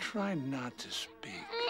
Try not to speak.